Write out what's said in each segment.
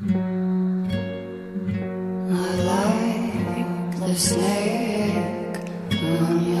I like the snake on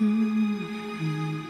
Mm-hmm.